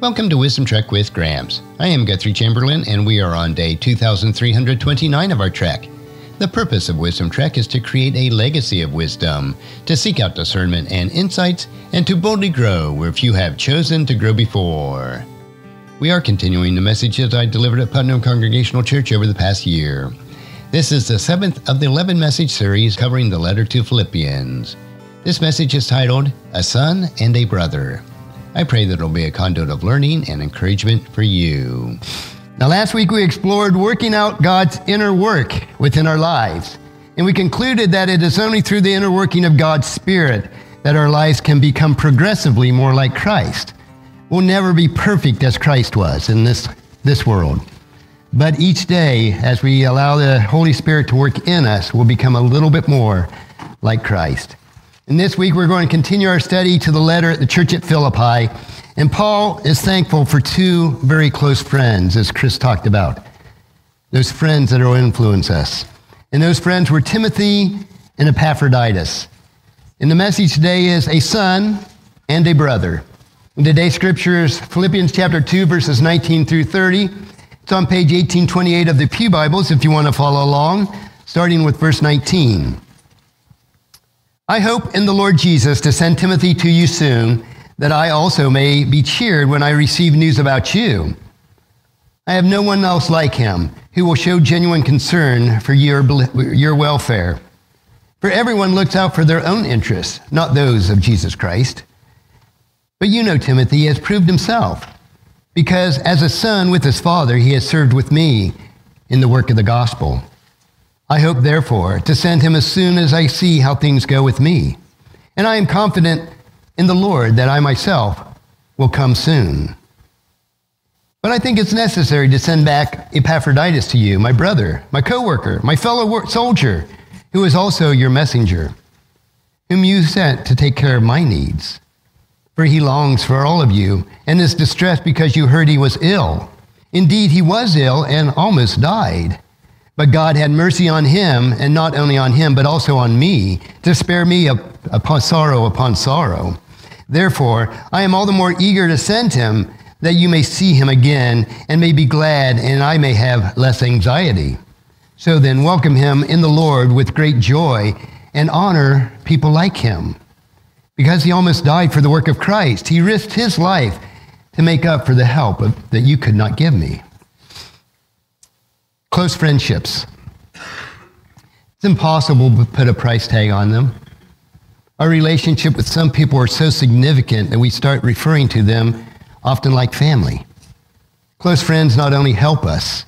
Welcome to Wisdom Trek with Gramps. I am Guthrie Chamberlain, and we are on day 2329 of our trek. The purpose of Wisdom Trek is to create a legacy of wisdom, to seek out discernment and insights, and to boldly grow where few have chosen to grow before. We are continuing the messages I delivered at Putnam Congregational Church over the past year. This is the seventh of the 11 message series covering the letter to Philippians. This message is titled A Son and a Brother. I pray that it'll be a conduit of learning and encouragement for you. Now, last week we explored working out God's inner work within our lives, and we concluded that it is only through the inner working of God's Spirit that our lives can become progressively more like Christ. We'll never be perfect as Christ was in this, this world. But each day, as we allow the Holy Spirit to work in us, we'll become a little bit more like Christ. And this week we're going to continue our study to the letter at the church at Philippi. And Paul is thankful for two very close friends, as Chris talked about. Those friends that will influence us. And those friends were Timothy and Epaphroditus. And the message today is a son and a brother. And today's scripture is Philippians chapter 2, verses 19 through 30. It's on page 1828 of the Pew Bibles if you want to follow along, starting with verse 19. I hope in the Lord Jesus to send Timothy to you soon, that I also may be cheered when I receive news about you. I have no one else like him who will show genuine concern for your, your welfare. For everyone looks out for their own interests, not those of Jesus Christ. But you know Timothy has proved himself, because as a son with his father, he has served with me in the work of the gospel. I hope, therefore, to send him as soon as I see how things go with me. And I am confident in the Lord that I myself will come soon. But I think it's necessary to send back Epaphroditus to you, my brother, my co worker, my fellow soldier, who is also your messenger, whom you sent to take care of my needs. For he longs for all of you and is distressed because you heard he was ill. Indeed, he was ill and almost died. But God had mercy on him, and not only on him, but also on me, to spare me upon sorrow upon sorrow. Therefore, I am all the more eager to send him, that you may see him again, and may be glad, and I may have less anxiety. So then, welcome him in the Lord with great joy, and honor people like him. Because he almost died for the work of Christ, he risked his life to make up for the help that you could not give me. Close friendships. It's impossible to put a price tag on them. Our relationship with some people are so significant that we start referring to them often like family. Close friends not only help us,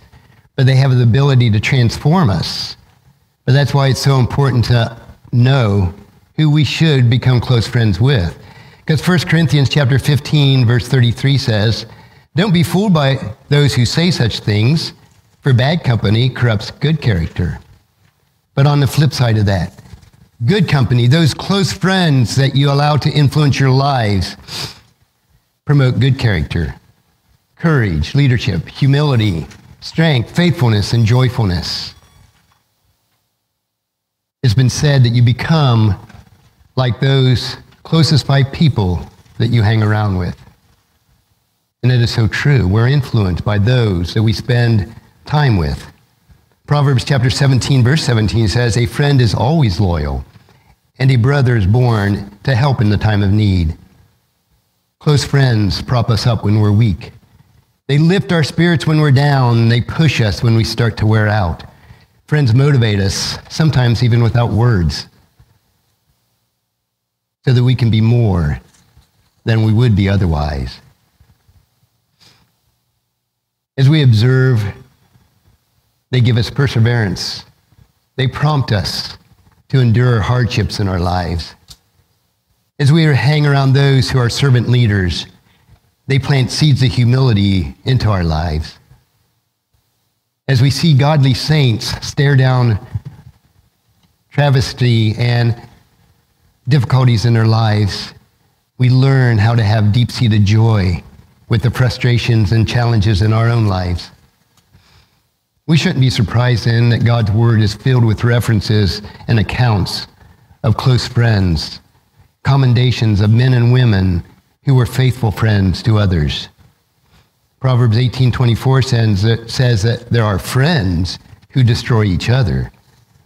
but they have the ability to transform us. But that's why it's so important to know who we should become close friends with. Because 1 Corinthians chapter 15 verse 33 says, "Don't be fooled by those who say such things, for bad company corrupts good character. But on the flip side of that, good company, those close friends that you allow to influence your lives, promote good character, courage, leadership, humility, strength, faithfulness, and joyfulness. It's been said that you become like those closest by people that you hang around with. And it is so true. We're influenced by those that we spend time with. Proverbs chapter 17, verse 17 says, A friend is always loyal, and a brother is born to help in the time of need. Close friends prop us up when we're weak. They lift our spirits when we're down. They push us when we start to wear out. Friends motivate us, sometimes even without words, so that we can be more than we would be otherwise. As we observe they give us perseverance. They prompt us to endure hardships in our lives. As we hang around those who are servant leaders, they plant seeds of humility into our lives. As we see godly saints stare down travesty and difficulties in their lives, we learn how to have deep seated joy with the frustrations and challenges in our own lives. We shouldn't be surprised then that God's word is filled with references and accounts of close friends, commendations of men and women who were faithful friends to others. Proverbs 18:24 says, says that there are friends who destroy each other,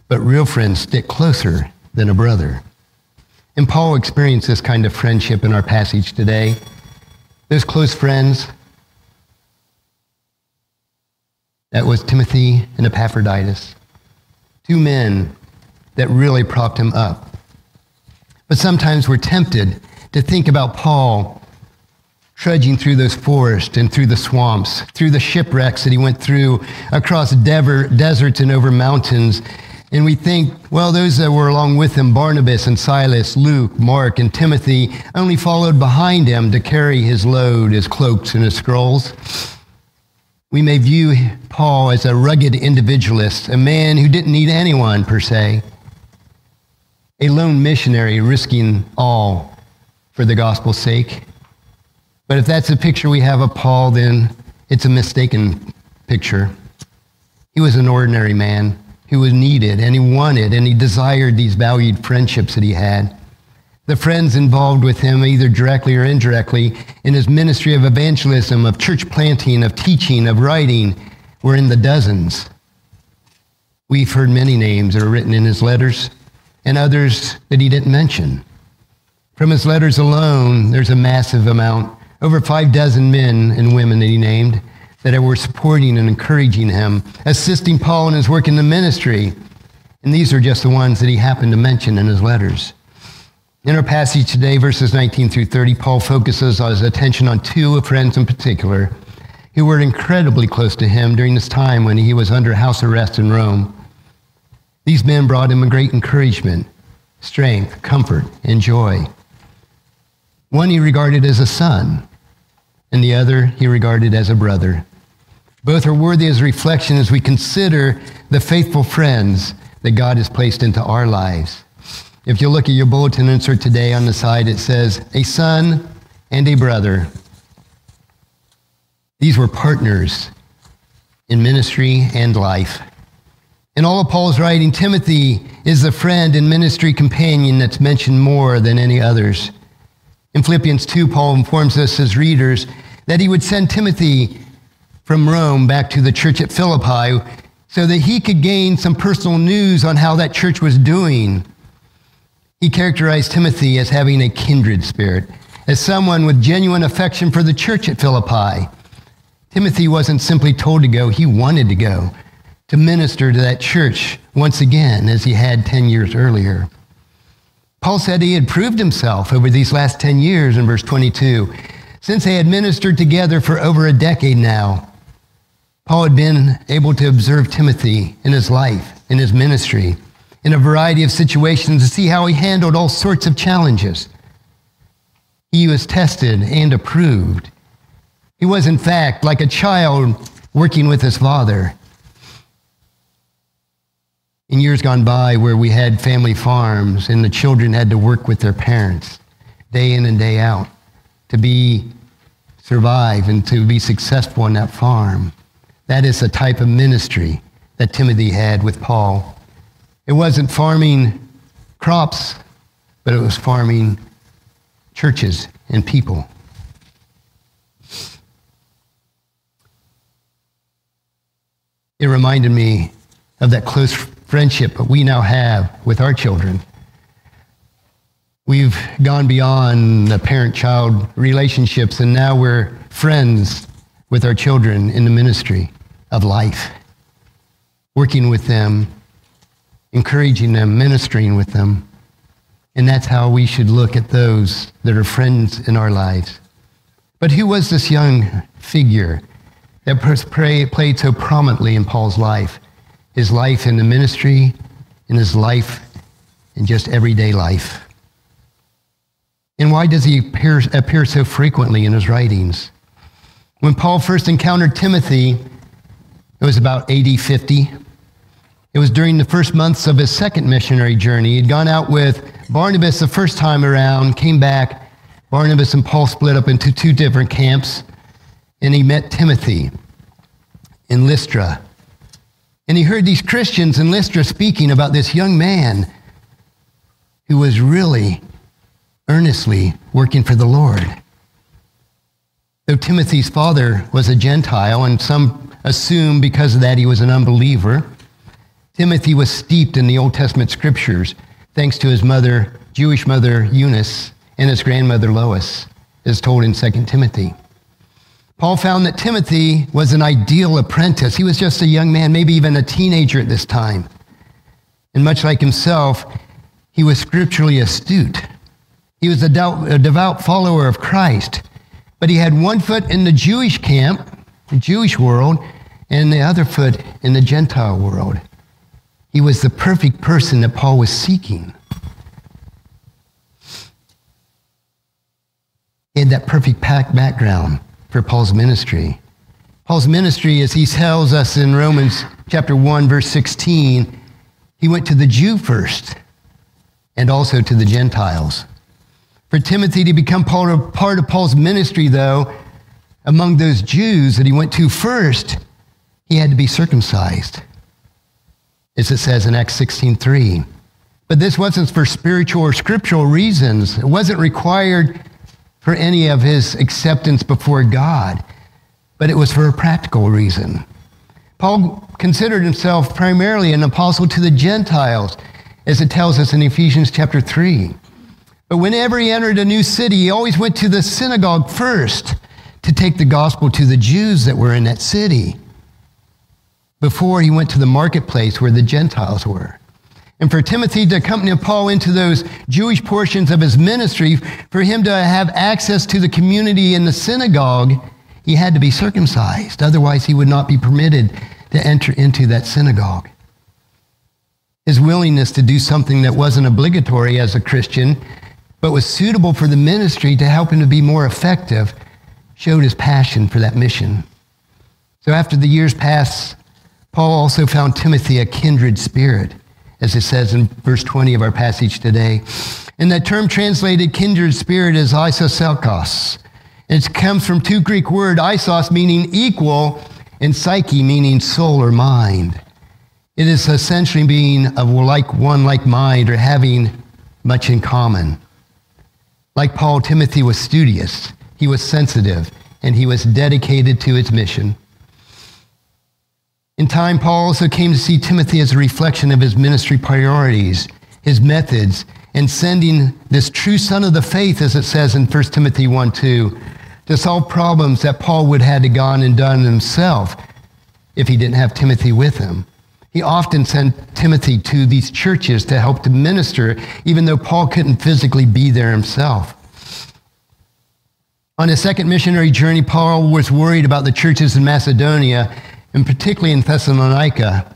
but real friends stick closer than a brother. And Paul experienced this kind of friendship in our passage today. Those close friends, that was Timothy and Epaphroditus, two men that really propped him up. But sometimes we're tempted to think about Paul trudging through those forests and through the swamps, through the shipwrecks that he went through, across deserts and over mountains. And we think, well, those that were along with him, Barnabas and Silas, Luke, Mark, and Timothy, only followed behind him to carry his load, his cloaks, and his scrolls. We may view Paul as a rugged individualist, a man who didn't need anyone per se, a lone missionary risking all for the gospel's sake. But if that's the picture we have of Paul, then it's a mistaken picture. He was an ordinary man who was needed and he wanted and he desired these valued friendships that he had. The friends involved with him, either directly or indirectly, in his ministry of evangelism, of church planting, of teaching, of writing, were in the dozens. We've heard many names that are written in his letters and others that he didn't mention. From his letters alone, there's a massive amount over five dozen men and women that he named that were supporting and encouraging him, assisting Paul in his work in the ministry. And these are just the ones that he happened to mention in his letters. In our passage today, verses 19 through 30, Paul focuses his attention on two friends in particular who were incredibly close to him during this time when he was under house arrest in Rome. These men brought him a great encouragement, strength, comfort, and joy. One he regarded as a son, and the other he regarded as a brother. Both are worthy as reflection as we consider the faithful friends that God has placed into our lives. If you look at your bulletin insert today on the side, it says, a son and a brother. These were partners in ministry and life. In all of Paul's writing, Timothy is the friend and ministry companion that's mentioned more than any others. In Philippians 2, Paul informs us as readers that he would send Timothy from Rome back to the church at Philippi so that he could gain some personal news on how that church was doing. He characterized Timothy as having a kindred spirit, as someone with genuine affection for the church at Philippi. Timothy wasn't simply told to go, he wanted to go to minister to that church once again as he had 10 years earlier. Paul said he had proved himself over these last 10 years in verse 22. Since they had ministered together for over a decade now, Paul had been able to observe Timothy in his life, in his ministry, in a variety of situations to see how he handled all sorts of challenges. He was tested and approved. He was, in fact, like a child working with his father in years gone by where we had family farms and the children had to work with their parents day in and day out to be survive and to be successful on that farm. That is the type of ministry that Timothy had with Paul. It wasn't farming crops, but it was farming churches and people. It reminded me of that close friendship that we now have with our children. We've gone beyond the parent child relationships, and now we're friends with our children in the ministry of life, working with them, encouraging them, ministering with them. And that's how we should look at those that are friends in our lives. But who was this young figure that played so prominently in Paul's life? his life in the ministry, in his life in just everyday life. And why does he appear, appear so frequently in his writings? When Paul first encountered Timothy, it was about AD 50. It was during the first months of his second missionary journey. He'd gone out with Barnabas the first time around, came back. Barnabas and Paul split up into two different camps, and he met Timothy in Lystra. And he heard these Christians in Lystra speaking about this young man who was really earnestly working for the Lord. Though Timothy's father was a Gentile, and some assume because of that he was an unbeliever, Timothy was steeped in the Old Testament scriptures thanks to his mother, Jewish mother Eunice, and his grandmother Lois, as told in 2 Timothy. Paul found that Timothy was an ideal apprentice. He was just a young man, maybe even a teenager at this time. And much like himself, he was scripturally astute. He was a devout follower of Christ, but he had one foot in the Jewish camp, the Jewish world, and the other foot in the Gentile world. He was the perfect person that Paul was seeking. He had that perfect background for Paul's ministry. Paul's ministry, as he tells us in Romans chapter 1, verse 16, he went to the Jew first and also to the Gentiles. For Timothy to become part of, part of Paul's ministry, though, among those Jews that he went to first, he had to be circumcised, as it says in Acts 16.3. But this wasn't for spiritual or scriptural reasons. It wasn't required for any of his acceptance before God, but it was for a practical reason. Paul considered himself primarily an apostle to the Gentiles, as it tells us in Ephesians chapter 3. But whenever he entered a new city, he always went to the synagogue first to take the gospel to the Jews that were in that city before he went to the marketplace where the Gentiles were. And for Timothy to accompany Paul into those Jewish portions of his ministry, for him to have access to the community in the synagogue, he had to be circumcised. Otherwise, he would not be permitted to enter into that synagogue. His willingness to do something that wasn't obligatory as a Christian, but was suitable for the ministry to help him to be more effective, showed his passion for that mission. So after the years passed, Paul also found Timothy a kindred spirit as it says in verse 20 of our passage today. And that term translated kindred spirit is isopsychos. It comes from two Greek words, isos meaning equal, and psyche meaning soul or mind. It is essentially being of like one like mind or having much in common. Like Paul, Timothy was studious, he was sensitive, and he was dedicated to his mission. In time, Paul also came to see Timothy as a reflection of his ministry priorities, his methods, and sending this true son of the faith, as it says in 1 Timothy 1 2, to solve problems that Paul would have had to gone and done himself if he didn't have Timothy with him. He often sent Timothy to these churches to help to minister, even though Paul couldn't physically be there himself. On his second missionary journey, Paul was worried about the churches in Macedonia and particularly in Thessalonica.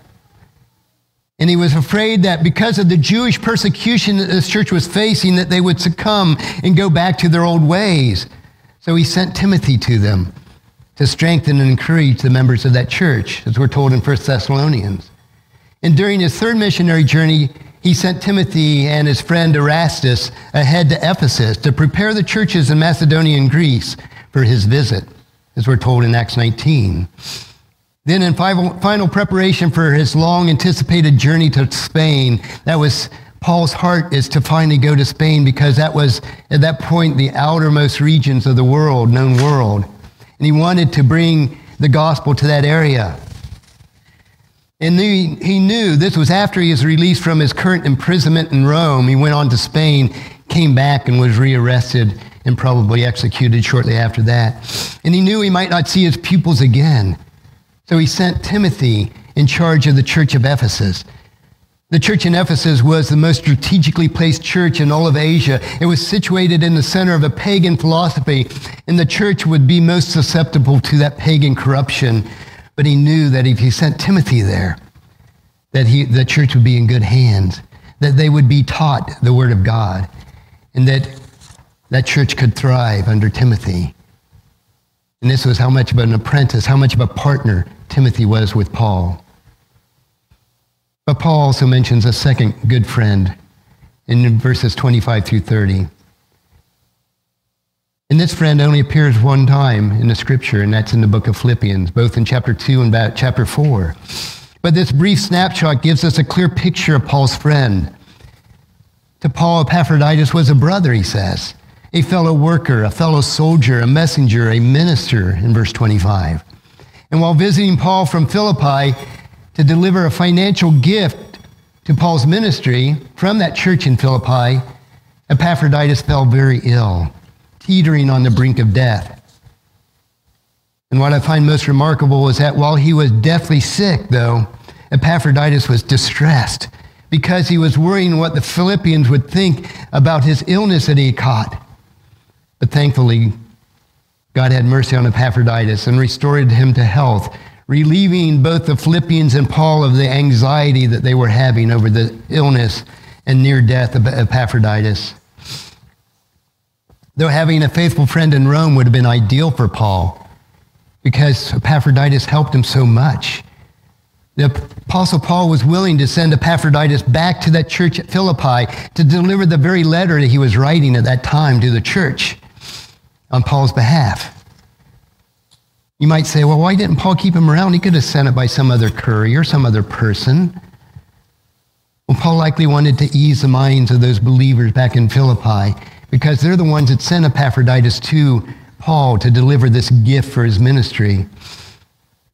And he was afraid that because of the Jewish persecution that this church was facing, that they would succumb and go back to their old ways. So he sent Timothy to them to strengthen and encourage the members of that church, as we're told in 1 Thessalonians. And during his third missionary journey, he sent Timothy and his friend Erastus ahead to Ephesus to prepare the churches in Macedonia and Greece for his visit, as we're told in Acts 19. Then, in final preparation for his long anticipated journey to Spain, that was Paul's heart is to finally go to Spain because that was, at that point, the outermost regions of the world, known world. And he wanted to bring the gospel to that area. And he, he knew this was after he was released from his current imprisonment in Rome. He went on to Spain, came back, and was rearrested and probably executed shortly after that. And he knew he might not see his pupils again. So he sent Timothy in charge of the church of Ephesus. The church in Ephesus was the most strategically placed church in all of Asia. It was situated in the center of a pagan philosophy, and the church would be most susceptible to that pagan corruption. But he knew that if he sent Timothy there, that he, the church would be in good hands, that they would be taught the word of God, and that that church could thrive under Timothy. And this was how much of an apprentice, how much of a partner Timothy was with Paul. But Paul also mentions a second good friend in verses 25 through 30. And this friend only appears one time in the scripture, and that's in the book of Philippians, both in chapter 2 and chapter 4. But this brief snapshot gives us a clear picture of Paul's friend. To Paul, Epaphroditus was a brother, he says. a fellow worker, a fellow soldier, a messenger, a minister in verse 25. And while visiting Paul from Philippi to deliver a financial gift to Paul's ministry from that church in Philippi, Epaphroditus fell very ill, teetering on the brink of death. And what I find most remarkable is that while he was deathly sick, though, Epaphroditus was distressed because he was worrying what the Philippians would think about his illness that he caught. But thankfully, God had mercy on Epaphroditus and restored him to health, relieving both the Philippians and Paul of the anxiety that they were having over the illness and near death of Epaphroditus. Though having a faithful friend in Rome would have been ideal for Paul, because Epaphroditus helped him so much. The Apostle Paul was willing to send Epaphroditus back to that church at Philippi to deliver the very letter that he was writing at that time to the church on Paul's behalf. You might say, well, why didn't Paul keep him around? He could have sent it by some other courier, some other person. Well, Paul likely wanted to ease the minds of those believers back in Philippi because they're the ones that sent Epaphroditus to Paul to deliver this gift for his ministry.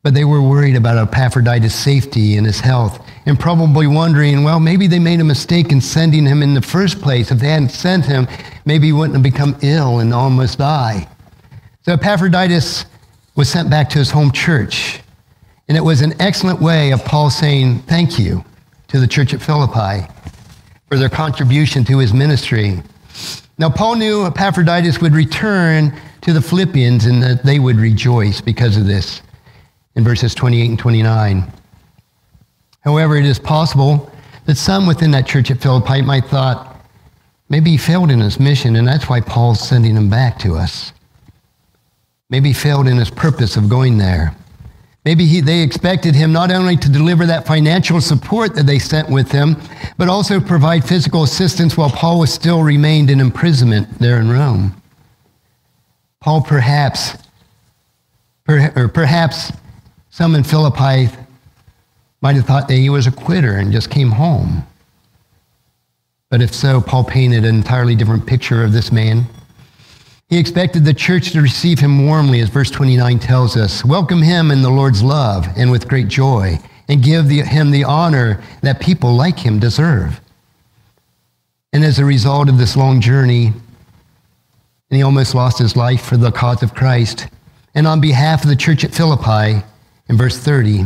But they were worried about Epaphroditus' safety and his health, and probably wondering, well, maybe they made a mistake in sending him in the first place. If they hadn't sent him, maybe he wouldn't have become ill and almost die. So Epaphroditus was sent back to his home church. And it was an excellent way of Paul saying thank you to the church at Philippi for their contribution to his ministry. Now, Paul knew Epaphroditus would return to the Philippians and that they would rejoice because of this in verses 28 and 29. However, it is possible that some within that church at Philippi might thought maybe he failed in his mission and that's why Paul's sending him back to us. Maybe he failed in his purpose of going there. Maybe he, they expected him not only to deliver that financial support that they sent with him, but also provide physical assistance while Paul was still remained in imprisonment there in Rome. Paul perhaps, or perhaps some in Philippi might have thought that he was a quitter and just came home. But if so, Paul painted an entirely different picture of this man. He expected the church to receive him warmly, as verse 29 tells us. Welcome him in the Lord's love and with great joy, and give the, him the honor that people like him deserve. And as a result of this long journey, and he almost lost his life for the cause of Christ. And on behalf of the church at Philippi, in verse 30,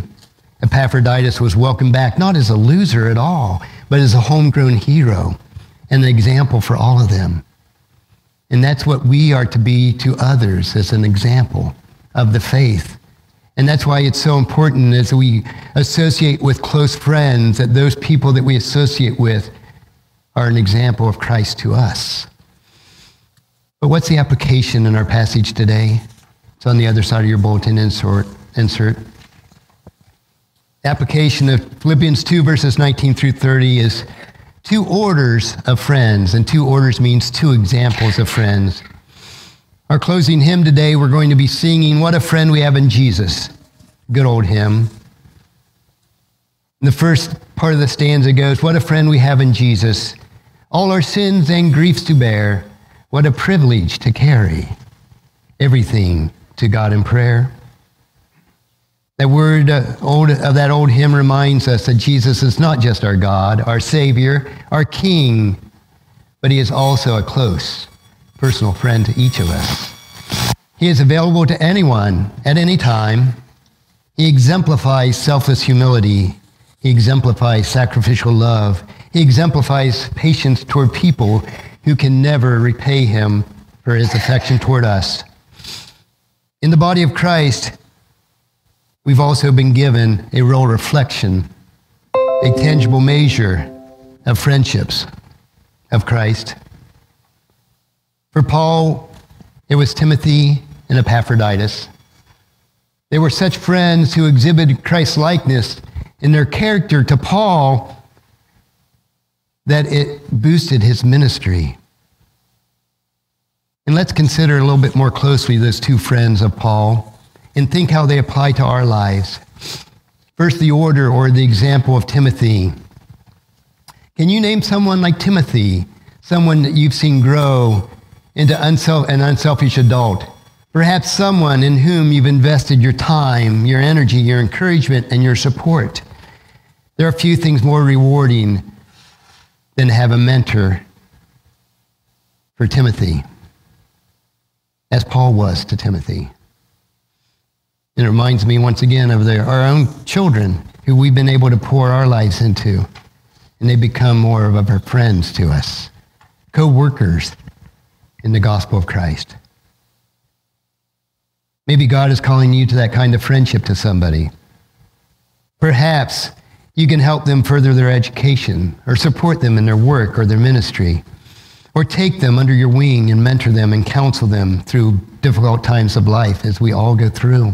Epaphroditus was welcomed back not as a loser at all, but as a homegrown hero and an example for all of them. And that's what we are to be to others as an example of the faith. And that's why it's so important as we associate with close friends that those people that we associate with are an example of Christ to us. But what's the application in our passage today? It's on the other side of your bulletin insert. insert. Application of Philippians 2, verses 19 through 30 is two orders of friends, and two orders means two examples of friends. Our closing hymn today, we're going to be singing What a Friend We Have in Jesus. Good old hymn. The first part of the stanza goes, What a friend we have in Jesus, all our sins and griefs to bear what a privilege to carry everything to God in prayer. That word uh, old, of that old hymn reminds us that Jesus is not just our God, our Savior, our King, but he is also a close, personal friend to each of us. He is available to anyone at any time. He exemplifies selfless humility. He exemplifies sacrificial love. He exemplifies patience toward people who can never repay him for his affection toward us. In the body of Christ, we've also been given a real reflection, a tangible measure of friendships of Christ. For Paul, it was Timothy and Epaphroditus. They were such friends who exhibited Christ's likeness in their character to Paul that it boosted his ministry. And let's consider a little bit more closely those two friends of Paul and think how they apply to our lives. First, the order or the example of Timothy. Can you name someone like Timothy, someone that you've seen grow into an unselfish adult. Perhaps someone in whom you've invested your time, your energy, your encouragement, and your support. There are few things more rewarding than to have a mentor for Timothy, as Paul was to Timothy. It reminds me once again of our own children who we've been able to pour our lives into, and they become more of our friends to us, co workers in the gospel of Christ. Maybe God is calling you to that kind of friendship to somebody. Perhaps you can help them further their education or support them in their work or their ministry, or take them under your wing and mentor them and counsel them through difficult times of life as we all go through.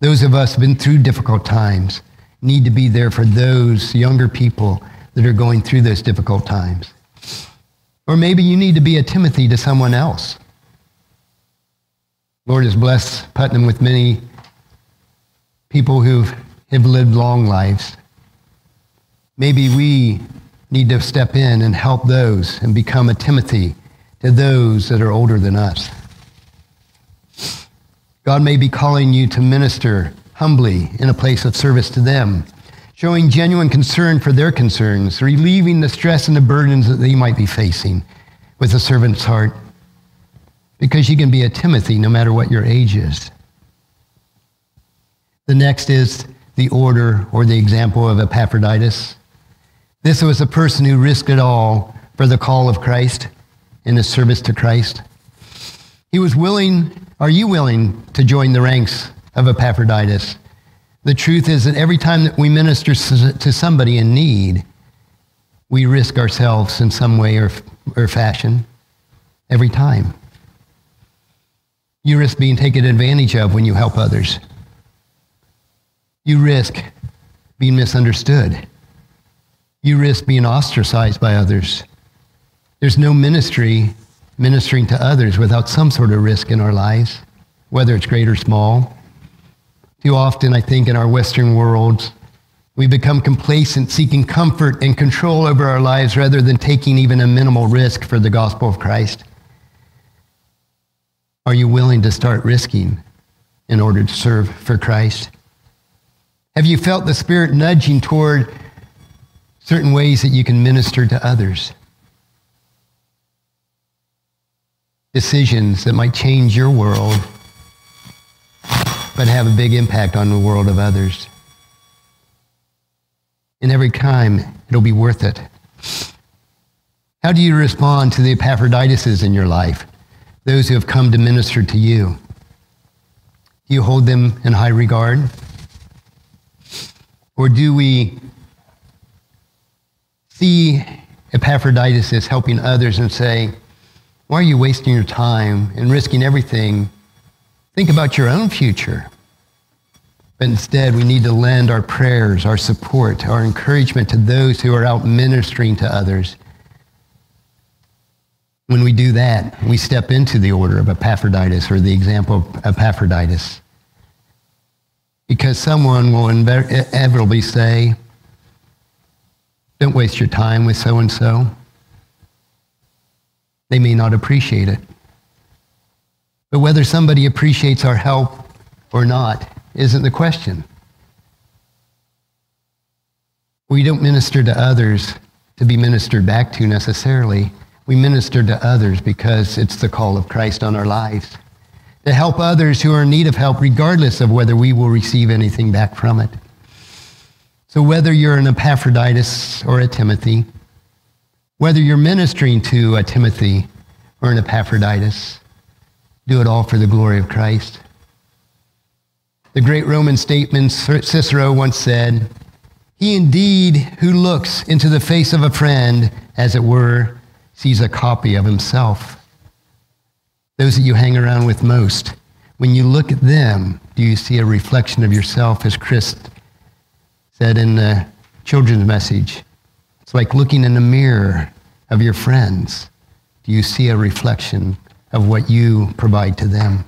Those of us who've been through difficult times need to be there for those younger people that are going through those difficult times. Or maybe you need to be a Timothy to someone else. Lord has blessed Putnam with many people who have lived long lives. Maybe we need to step in and help those and become a Timothy to those that are older than us. God may be calling you to minister humbly in a place of service to them, showing genuine concern for their concerns, relieving the stress and the burdens that they might be facing with a servant's heart because you can be a Timothy no matter what your age is. The next is the order or the example of Epaphroditus. This was a person who risked it all for the call of Christ in his service to Christ. He was willing, are you willing to join the ranks of Epaphroditus? The truth is that every time that we minister to somebody in need, we risk ourselves in some way or, or fashion. Every time. You risk being taken advantage of when you help others. You risk being misunderstood. You risk being ostracized by others. There's no ministry ministering to others without some sort of risk in our lives, whether it's great or small. Too often, I think, in our Western worlds, we become complacent, seeking comfort and control over our lives rather than taking even a minimal risk for the gospel of Christ. Are you willing to start risking in order to serve for Christ? Have you felt the Spirit nudging toward certain ways that you can minister to others? Decisions that might change your world, but have a big impact on the world of others. And every time, it'll be worth it. How do you respond to the Epaphroditus in your life? those who have come to minister to you? Do you hold them in high regard? Or do we see Epaphroditus helping others and say, why are you wasting your time and risking everything? Think about your own future. But instead, we need to lend our prayers, our support, our encouragement to those who are out ministering to others when we do that, we step into the order of Epaphroditus or the example of Epaphroditus. Because someone will inevitably say, don't waste your time with so and so. They may not appreciate it. But whether somebody appreciates our help or not isn't the question. We don't minister to others to be ministered back to necessarily. We minister to others because it's the call of Christ on our lives. To help others who are in need of help, regardless of whether we will receive anything back from it. So, whether you're an Epaphroditus or a Timothy, whether you're ministering to a Timothy or an Epaphroditus, do it all for the glory of Christ. The great Roman statesman Cicero once said, He indeed who looks into the face of a friend, as it were, sees a copy of himself. Those that you hang around with most, when you look at them, do you see a reflection of yourself, as Chris said in the children's message? It's like looking in the mirror of your friends. Do you see a reflection of what you provide to them?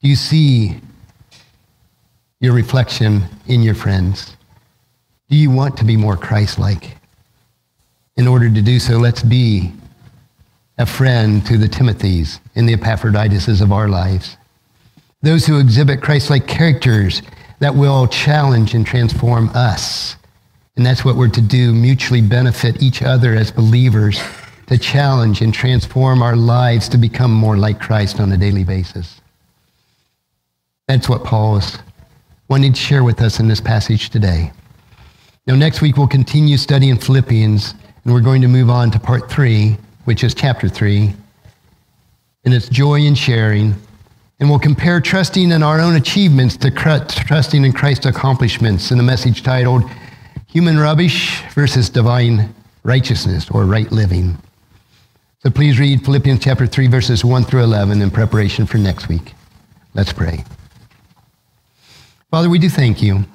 Do you see your reflection in your friends? Do you want to be more Christ like? In order to do so, let's be a friend to the Timothys and the Epaphroditus of our lives. Those who exhibit Christ like characters that will challenge and transform us. And that's what we're to do mutually benefit each other as believers to challenge and transform our lives to become more like Christ on a daily basis. That's what Paul is wanting to share with us in this passage today. Now, next week we'll continue studying Philippians, and we're going to move on to part three, which is chapter three, and it's joy in sharing. And we'll compare trusting in our own achievements to trusting in Christ's accomplishments in a message titled Human Rubbish versus Divine Righteousness or Right Living. So please read Philippians chapter 3, verses 1 through 11 in preparation for next week. Let's pray. Father, we do thank you.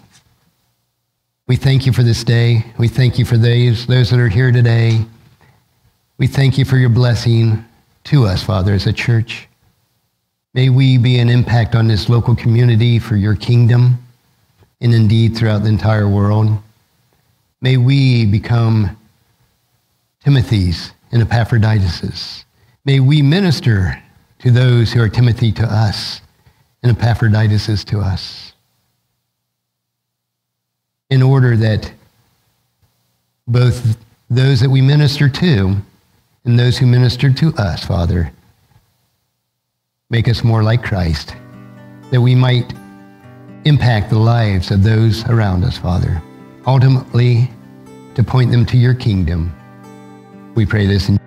We thank you for this day. We thank you for those, those that are here today. We thank you for your blessing to us, Father, as a church. May we be an impact on this local community for your kingdom and indeed throughout the entire world. May we become Timothy's and Epaphroditus. May we minister to those who are Timothy to us and Epaphroditus to us in order that both those that we minister to and those who minister to us, Father, Make us more like Christ, that we might impact the lives of those around us, Father. Ultimately, to point them to your kingdom. We pray this in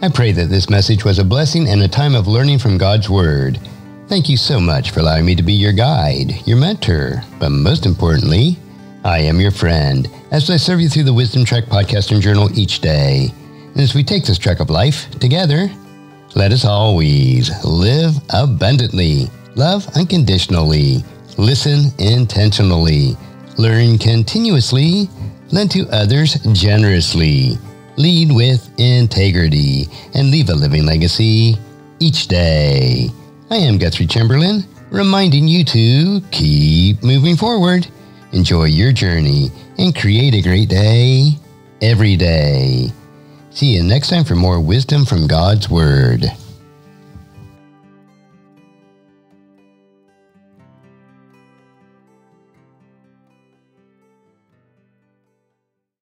I pray that this message was a blessing and a time of learning from God's Word. Thank you so much for allowing me to be your guide, your mentor, but most importantly, I am your friend as I serve you through the Wisdom Trek podcast and journal each day. And as we take this trek of life together, let us always live abundantly, love unconditionally, listen intentionally, learn continuously, lend to others generously, lead with integrity, and leave a living legacy each day. I am Guthrie Chamberlain, reminding you to keep moving forward, enjoy your journey, and create a great day every day. See you next time for more wisdom from God's Word.